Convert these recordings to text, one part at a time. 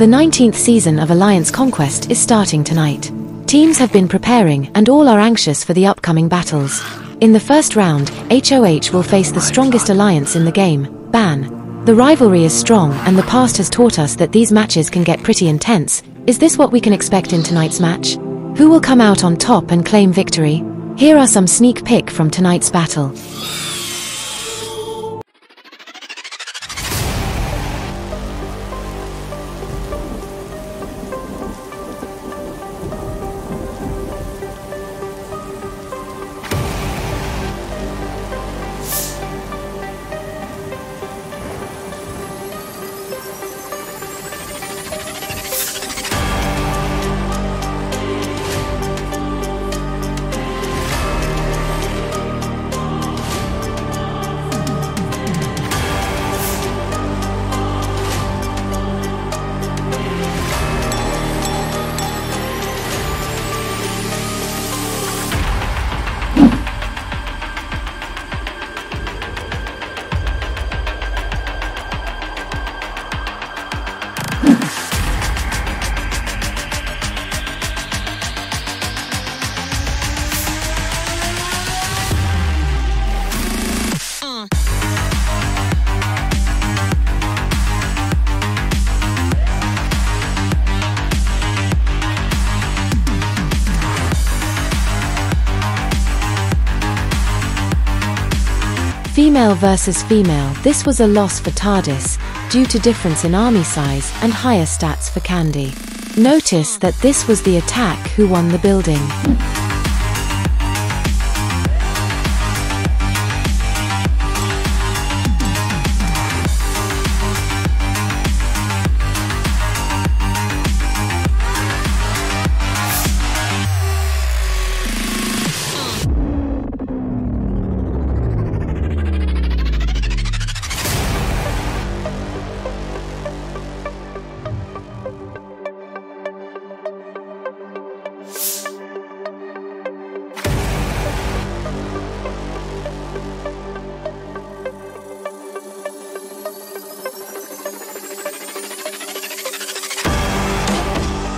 The 19th season of Alliance Conquest is starting tonight. Teams have been preparing and all are anxious for the upcoming battles. In the first round, HOH will face the strongest alliance in the game, BAN. The rivalry is strong and the past has taught us that these matches can get pretty intense. Is this what we can expect in tonight's match? Who will come out on top and claim victory? Here are some sneak peek from tonight's battle. Female versus female, this was a loss for TARDIS, due to difference in army size and higher stats for Candy. Notice that this was the attack who won the building.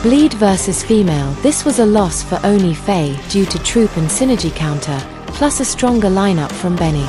Bleed versus female, this was a loss for Oni Faye due to troop and synergy counter, plus a stronger lineup from Benny.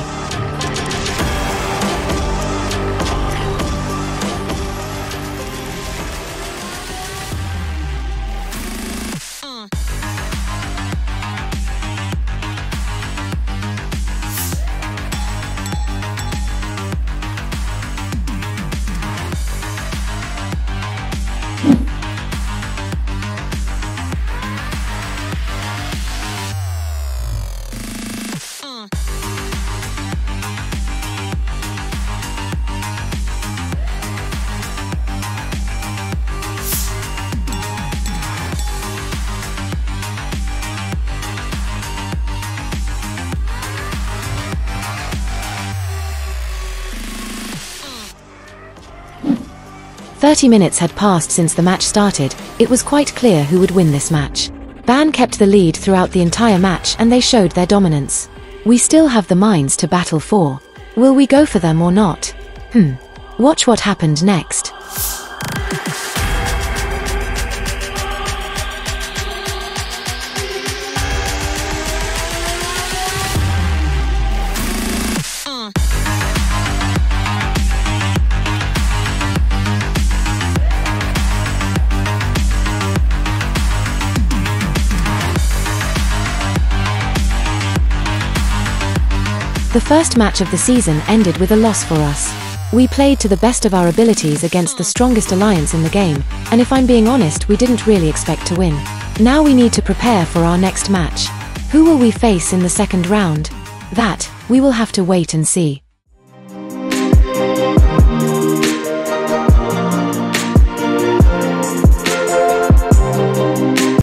Thirty minutes had passed since the match started, it was quite clear who would win this match. Ban kept the lead throughout the entire match and they showed their dominance. We still have the mines to battle for. Will we go for them or not? Hmm. Watch what happened next. The first match of the season ended with a loss for us. We played to the best of our abilities against the strongest alliance in the game, and if I'm being honest we didn't really expect to win. Now we need to prepare for our next match. Who will we face in the second round? That, we will have to wait and see.